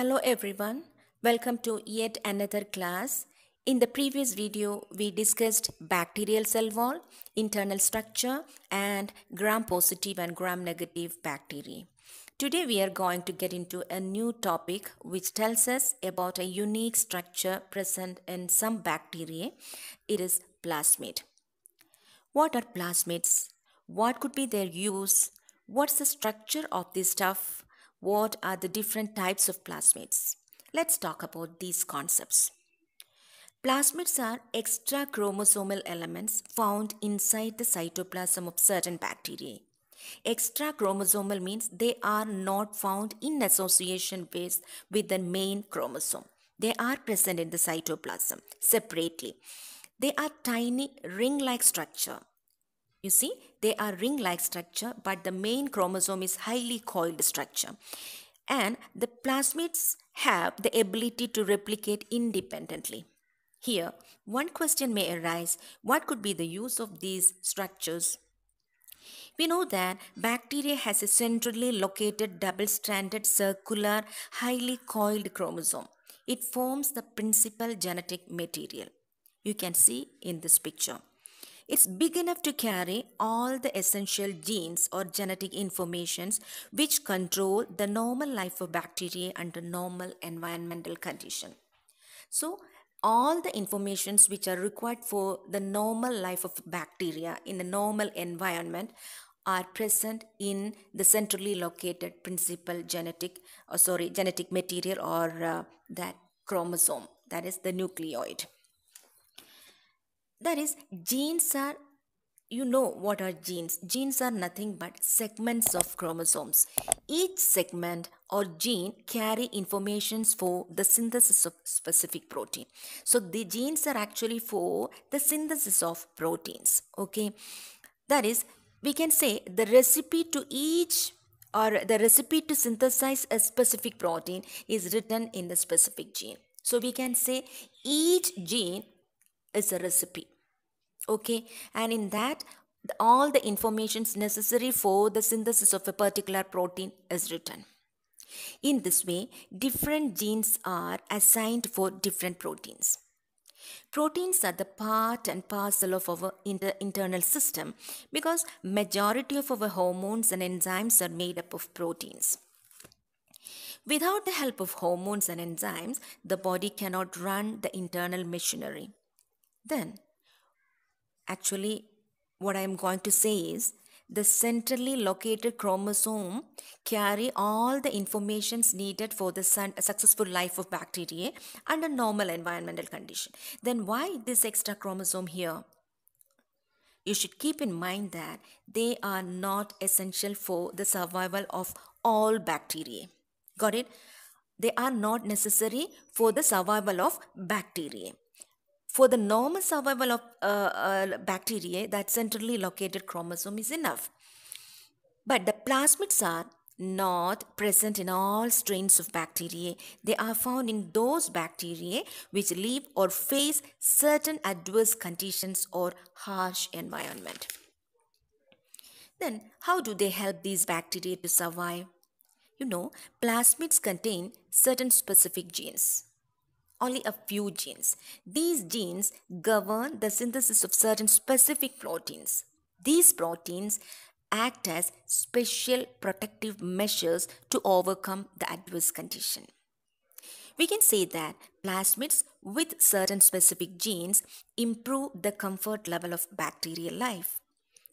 Hello everyone, welcome to yet another class. In the previous video, we discussed bacterial cell wall, internal structure and gram-positive and gram-negative bacteria. Today we are going to get into a new topic which tells us about a unique structure present in some bacteria. It is plasmid. What are plasmids? What could be their use? What's the structure of this stuff? What are the different types of plasmids? Let's talk about these concepts. Plasmids are extra chromosomal elements found inside the cytoplasm of certain bacteria. Extra chromosomal means they are not found in association with, with the main chromosome. They are present in the cytoplasm separately. They are tiny ring-like structure. You see, they are ring-like structure, but the main chromosome is highly coiled structure. And the plasmids have the ability to replicate independently. Here, one question may arise, what could be the use of these structures? We know that bacteria has a centrally located double-stranded circular highly coiled chromosome. It forms the principal genetic material. You can see in this picture. It's big enough to carry all the essential genes or genetic informations which control the normal life of bacteria under normal environmental condition. So all the informations which are required for the normal life of bacteria in the normal environment are present in the centrally located principal genetic or sorry genetic material or uh, that chromosome that is the nucleoid that is genes are you know what are genes. Genes are nothing but segments of chromosomes. Each segment or gene carry informations for the synthesis of specific protein. So the genes are actually for the synthesis of proteins okay? That is we can say the recipe to each or the recipe to synthesize a specific protein is written in the specific gene. So we can say each gene is a recipe okay? And in that all the informations necessary for the synthesis of a particular protein is written. In this way different genes are assigned for different proteins. Proteins are the part and parcel of our inter internal system because majority of our hormones and enzymes are made up of proteins. Without the help of hormones and enzymes the body cannot run the internal machinery then actually what I am going to say is the centrally located chromosome carry all the informations needed for the successful life of bacteria under normal environmental condition. Then why this extra chromosome here? You should keep in mind that they are not essential for the survival of all bacteria. Got it? They are not necessary for the survival of bacteria for the normal survival of uh, uh, bacteria, that centrally located chromosome is enough. But the plasmids are not present in all strains of bacteria. They are found in those bacteria which live or face certain adverse conditions or harsh environment. Then, how do they help these bacteria to survive? You know, plasmids contain certain specific genes only a few genes. These genes govern the synthesis of certain specific proteins. These proteins act as special protective measures to overcome the adverse condition. We can say that plasmids with certain specific genes improve the comfort level of bacterial life.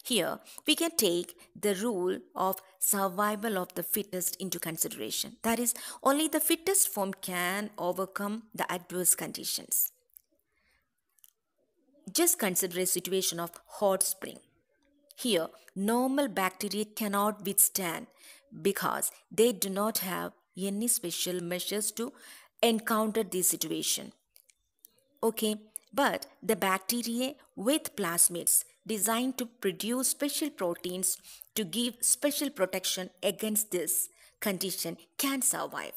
Here, we can take the rule of survival of the fittest into consideration. That is, only the fittest form can overcome the adverse conditions. Just consider a situation of hot spring. Here, normal bacteria cannot withstand because they do not have any special measures to encounter this situation. Okay, but the bacteria with plasmids designed to produce special proteins to give special protection against this condition can survive.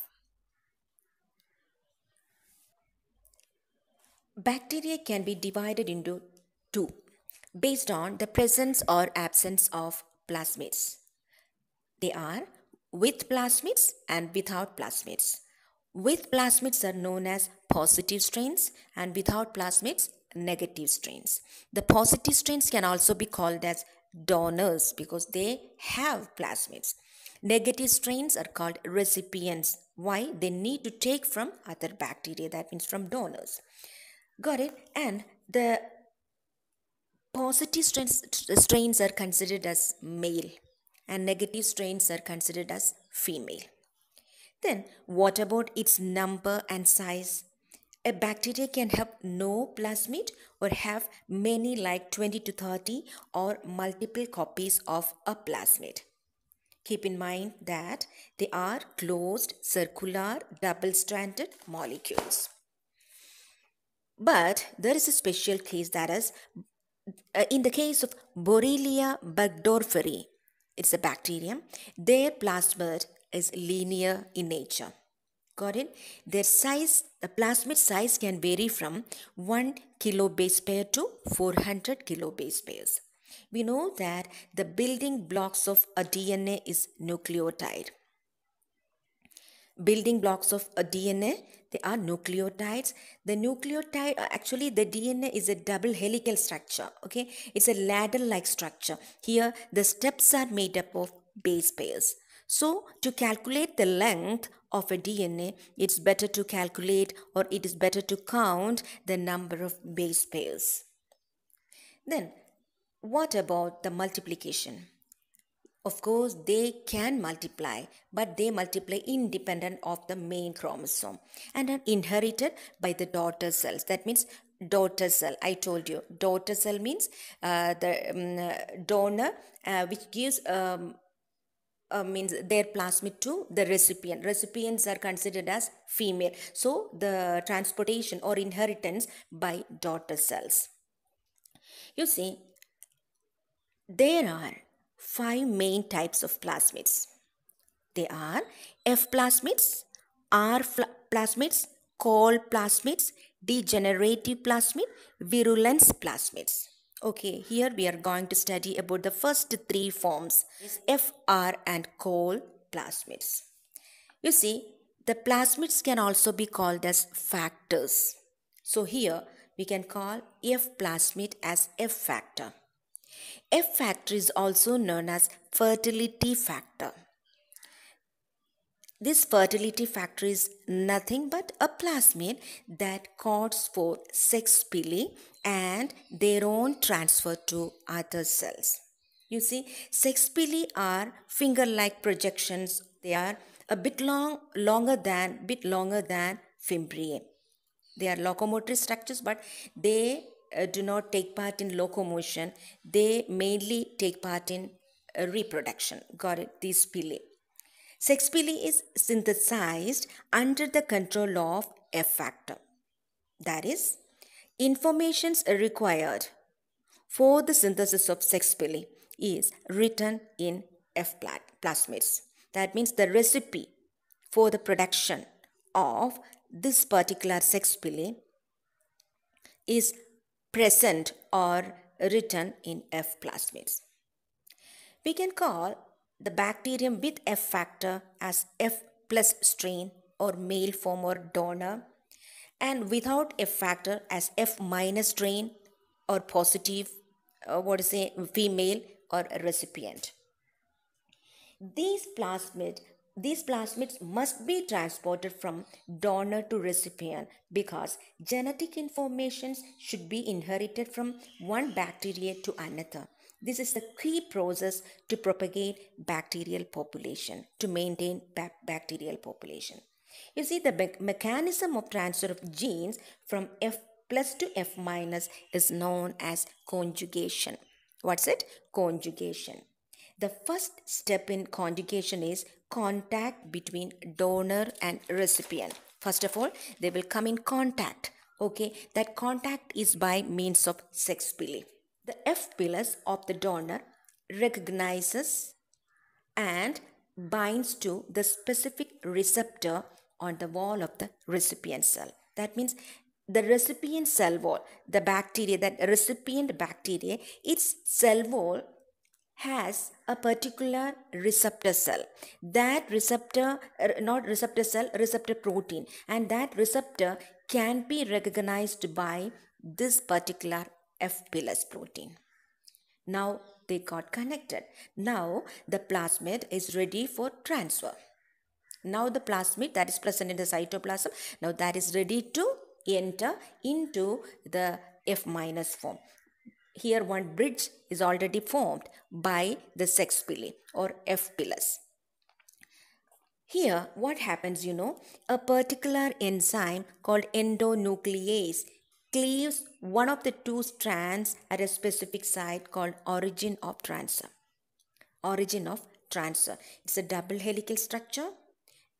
Bacteria can be divided into two based on the presence or absence of plasmids. They are with plasmids and without plasmids. With plasmids are known as positive strains and without plasmids negative strains. The positive strains can also be called as donors because they have plasmids. Negative strains are called recipients. Why? They need to take from other bacteria, that means from donors. Got it? And the positive strains, strains are considered as male and negative strains are considered as female. Then, what about its number and size? A bacteria can have no plasmid or have many like 20 to 30 or multiple copies of a plasmid. Keep in mind that they are closed, circular, double-stranded molecules. But there is a special case that is, uh, in the case of Borrelia burgdorferi, it's a bacterium, their plasmid is linear in nature. Got it? Their size, the plasmid size can vary from 1 kilobase pair to 400 kilobase pairs. We know that the building blocks of a DNA is nucleotide. Building blocks of a DNA, they are nucleotides. The nucleotide, uh, actually the DNA is a double helical structure, okay? It's a ladder-like structure. Here, the steps are made up of base pairs. So, to calculate the length of a DNA, it's better to calculate or it is better to count the number of base pairs. Then, what about the multiplication? Of course, they can multiply, but they multiply independent of the main chromosome and are inherited by the daughter cells. That means daughter cell. I told you, daughter cell means uh, the um, donor uh, which gives um, uh, means their plasmid to the recipient. Recipients are considered as female. So the transportation or inheritance by daughter cells. You see, there are five main types of plasmids. They are F plasmids, R plasmids, Col plasmids, degenerative plasmid, virulence plasmids. Okay, here we are going to study about the first three forms, FR and Col plasmids. You see, the plasmids can also be called as factors. So here we can call F plasmid as F factor. F factor is also known as fertility factor. This fertility factor is nothing but a plasmid that codes for sex pili and their own transfer to other cells. You see, sex pili are finger-like projections. They are a bit long, longer than, bit longer than fimbriae. They are locomotory structures, but they uh, do not take part in locomotion. They mainly take part in uh, reproduction. Got it? These pili. Sex pili is synthesized under the control of F factor. That is, informations required for the synthesis of sex pili is written in F plasmids. That means the recipe for the production of this particular sex pili is present or written in F plasmids. We can call the bacterium with F factor as F plus strain or male form or donor and without F factor as F minus strain or positive uh, what is a female or a recipient. These plasmid these plasmids must be transported from donor to recipient because genetic informations should be inherited from one bacteria to another. This is the key process to propagate bacterial population, to maintain bacterial population. You see, the me mechanism of transfer of genes from F plus to F minus is known as conjugation. What's it? Conjugation. The first step in conjugation is contact between donor and recipient. First of all, they will come in contact. Okay, that contact is by means of sex pili. The F pilus of the donor recognizes and binds to the specific receptor on the wall of the recipient cell. That means the recipient cell wall, the bacteria, that recipient bacteria, its cell wall has a particular receptor cell. That receptor, uh, not receptor cell, receptor protein. And that receptor can be recognized by this particular F pilus protein. Now they got connected. Now the plasmid is ready for transfer. Now the plasmid that is present in the cytoplasm, now that is ready to enter into the F minus form. Here one bridge is already formed by the sex pili or F pilus. Here what happens you know, a particular enzyme called endonuclease cleaves one of the two strands at a specific site called origin of transfer. Origin of transfer. It's a double helical structure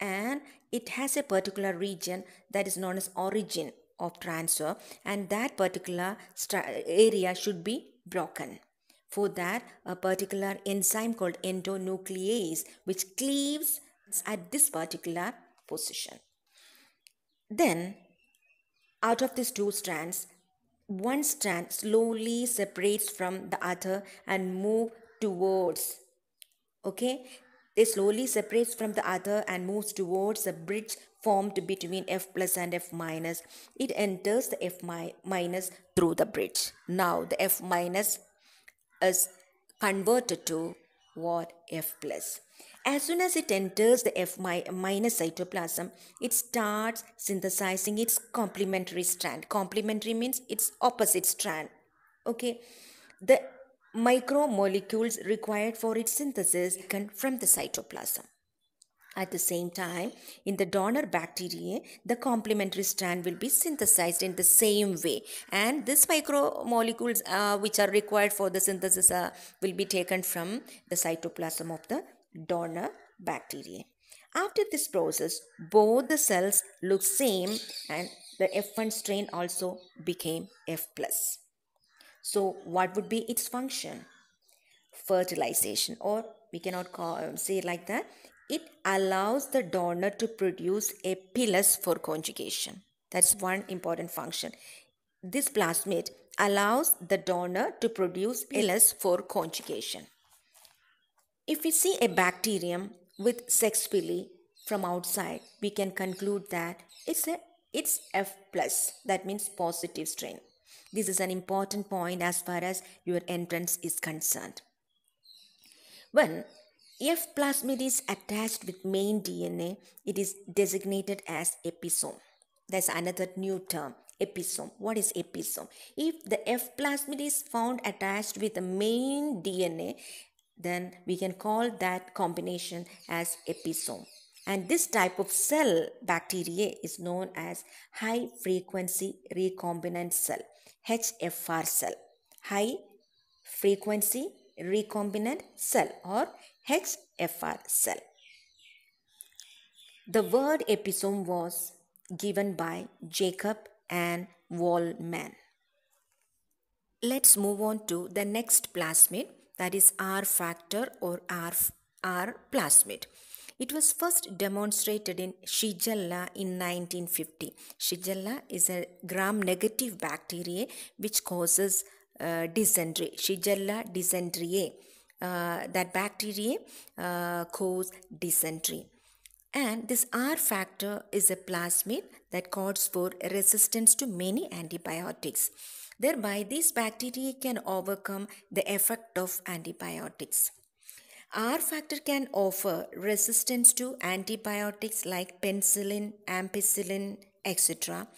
and it has a particular region that is known as origin of transfer and that particular area should be broken. For that, a particular enzyme called endonuclease which cleaves at this particular position. Then, out of these two strands, one strand slowly separates from the other and move towards. Okay, they slowly separates from the other and moves towards the bridge formed between F plus and F minus. It enters the F mi minus through the bridge. Now the F minus is converted to what? F plus. As soon as it enters the F mi minus cytoplasm, it starts synthesizing its complementary strand. Complementary means its opposite strand. Okay. The micromolecules required for its synthesis come from the cytoplasm. At the same time, in the donor bacteria, the complementary strand will be synthesized in the same way. And these micromolecules uh, which are required for the synthesis uh, will be taken from the cytoplasm of the donor bacteria. After this process, both the cells look same and the F1 strain also became F+. So what would be its function? Fertilization or we cannot call, um, say it like that. It allows the donor to produce a pilus for conjugation. That's one important function. This plasmid allows the donor to produce pilus for conjugation. If we see a bacterium with sex pili from outside, we can conclude that it's a it's F plus. That means positive strain. This is an important point as far as your entrance is concerned. When F plasmid is attached with main DNA, it is designated as episome. That's another new term, episome. What is episome? If the F plasmid is found attached with the main DNA, then we can call that combination as episome. And this type of cell bacteria is known as high frequency recombinant cell. HFR cell, high frequency recombinant cell or HFR cell. The word episome was given by Jacob and Wollman. Let's move on to the next plasmid that is R factor or R, R plasmid. It was first demonstrated in Shigella in 1950. Shigella is a gram-negative bacteria which causes uh, dysentery. Shigella dysenteriae. Uh, that bacteria uh, cause dysentery. And this R factor is a plasmid that causes for resistance to many antibiotics. Thereby, these bacteria can overcome the effect of antibiotics. R factor can offer resistance to antibiotics like penicillin, ampicillin, etc.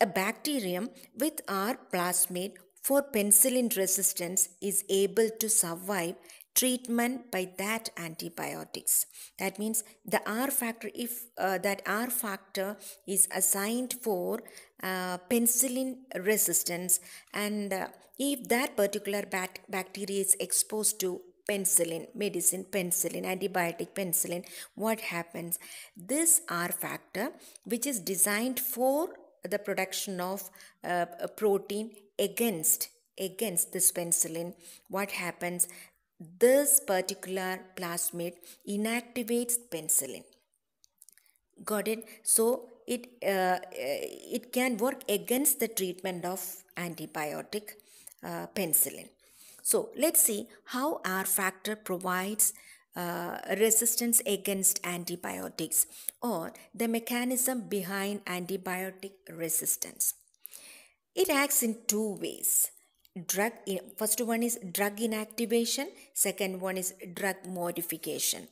A bacterium with R plasmid for penicillin resistance is able to survive treatment by that antibiotics that means the r factor if uh, that r factor is assigned for uh, penicillin resistance and uh, if that particular bat- bacteria is exposed to penicillin, medicine, penicillin, antibiotic penicillin, what happens? This R factor, which is designed for the production of uh, protein against against this penicillin, what happens? This particular plasmid inactivates penicillin. Got it? So it uh, it can work against the treatment of antibiotic uh, penicillin So let's see how R factor provides uh, resistance against antibiotics or the mechanism behind antibiotic resistance. It acts in two ways. Drug first one is drug inactivation, second one is drug modification.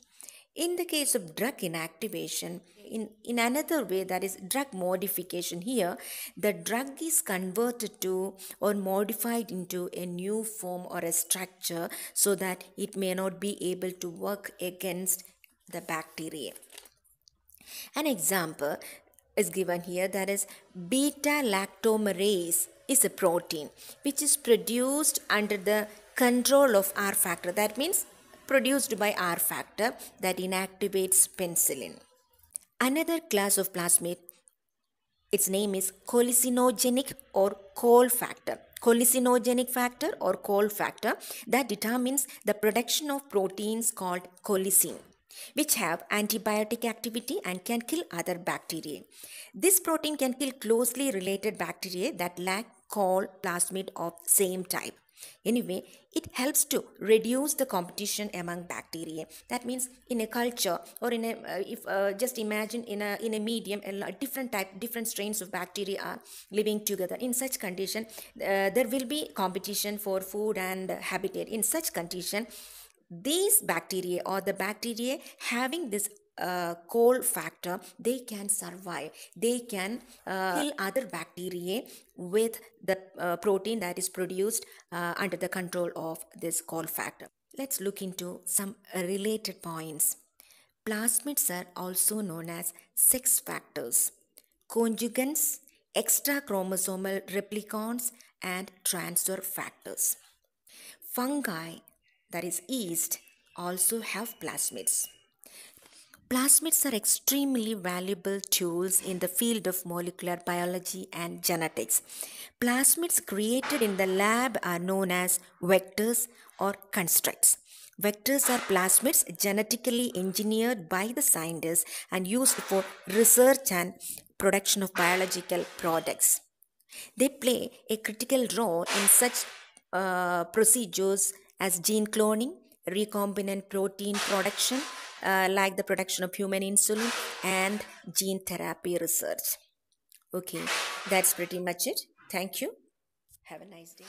In the case of drug inactivation, in, in another way that is drug modification here the drug is converted to or modified into a new form or a structure so that it may not be able to work against the bacteria. An example is given here that is beta lactamase is a protein which is produced under the control of R factor. That means produced by R factor that inactivates penicillin Another class of plasmid, its name is cholinergic or Col factor. Cholinergic factor or Col factor that determines the production of proteins called colicin which have antibiotic activity and can kill other bacteria. This protein can kill closely related bacteria that lack Col plasmid of same type. Anyway, it helps to reduce the competition among bacteria. That means in a culture or in a, uh, if uh, just imagine in a, in a medium, a different type, different strains of bacteria are living together. In such condition, uh, there will be competition for food and habitat. In such condition, these bacteria or the bacteria having this uh, Col factor, they can survive. They can uh, kill other bacteria with the uh, protein that is produced uh, under the control of this Col factor. Let's look into some related points. Plasmids are also known as sex factors, conjugants, extra chromosomal replicons, and transfer factors. Fungi, that is yeast, also have plasmids. Plasmids are extremely valuable tools in the field of molecular biology and genetics. Plasmids created in the lab are known as vectors or constructs. Vectors are plasmids genetically engineered by the scientists and used for research and production of biological products. They play a critical role in such uh, procedures as gene cloning, recombinant protein production, uh, like the production of human insulin and gene therapy research. Okay, that's pretty much it. Thank you. Have a nice day.